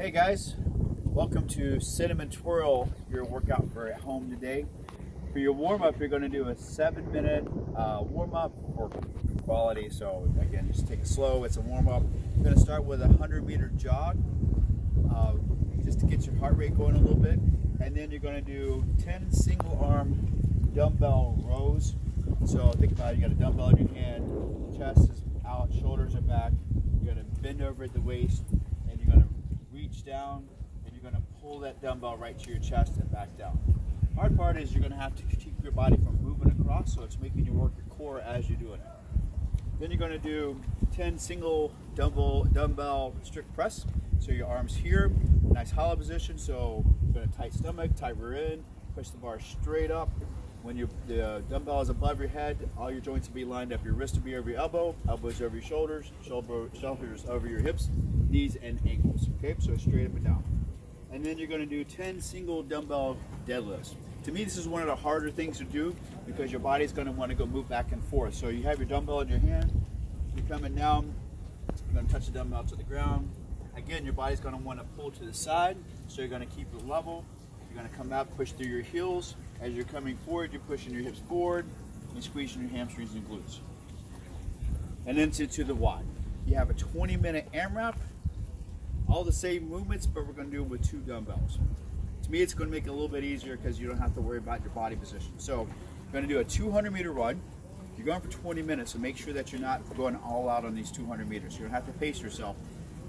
Hey guys, welcome to Cinnamon Swirl, your workout for at home today. For your warm up, you're going to do a seven minute uh, warm up for quality. So, again, just take it slow, it's a warm up. You're going to start with a 100 meter jog uh, just to get your heart rate going a little bit. And then you're going to do 10 single arm dumbbell rows. So, think about it you got a dumbbell in your hand, chest is out, shoulders are back. You're going to bend over at the waist reach down and you're going to pull that dumbbell right to your chest and back down. Hard part is you're going to have to keep your body from moving across so it's making you work your core as you're doing it. Then you're going to do 10 single dumbbell, dumbbell strict press. So your arms here, nice hollow position. So you're to tight stomach, tight rear end, push the bar straight up. When your, the dumbbell is above your head, all your joints will be lined up. Your wrist will be over your elbow, elbows over your shoulders, shoulders over your hips, knees and ankles. Okay, so straight up and down. And then you're going to do 10 single dumbbell deadlifts. To me, this is one of the harder things to do because your body's going to want to go move back and forth. So you have your dumbbell in your hand, you're coming down, you're going to touch the dumbbell to the ground. Again, your body's going to want to pull to the side, so you're going to keep it level. You're going to come out, push through your heels. As you're coming forward, you're pushing your hips forward and squeezing your hamstrings and glutes. And then to, the Y. You have a 20 minute AMRAP all the same movements, but we're going to do them with two dumbbells. To me, it's going to make it a little bit easier because you don't have to worry about your body position. So, I'm going to do a 200 meter run. You're going for 20 minutes, so make sure that you're not going all out on these 200 meters. You're going to have to pace yourself.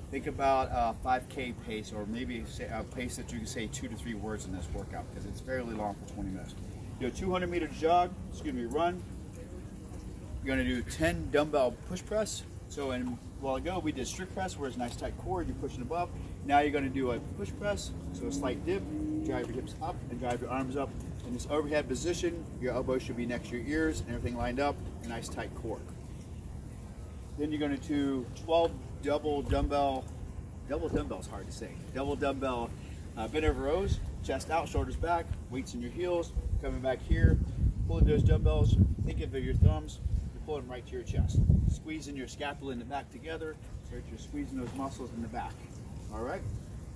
Think about a 5K pace, or maybe a pace that you can say two to three words in this workout because it's fairly long for 20 minutes. Do a 200 meter jog, excuse me, run. You're going to do 10 dumbbell push press. So in a while ago, we did strict press where it's a nice tight core, you're pushing above. Now you're gonna do a push press, so a slight dip, drive your hips up and drive your arms up. In this overhead position, your elbows should be next to your ears and everything lined up, a nice tight core. Then you're gonna do 12 double dumbbell, double dumbbell is hard to say, double dumbbell uh, bent over rows, chest out, shoulders back, weights in your heels, coming back here, pulling those dumbbells, think of your thumbs, pull them right to your chest. Squeezing your scapula in the back together, so you're squeezing those muscles in the back. All right?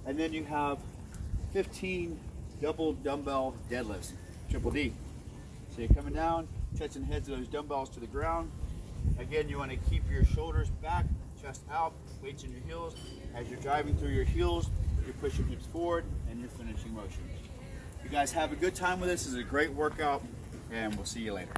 And then you have 15 double dumbbell deadlifts, triple D. So you're coming down, touching the heads of those dumbbells to the ground. Again, you want to keep your shoulders back, chest out, weights in your heels. As you're driving through your heels, you're pushing hips forward and you're finishing motion. You guys have a good time with this. This is a great workout, and we'll see you later.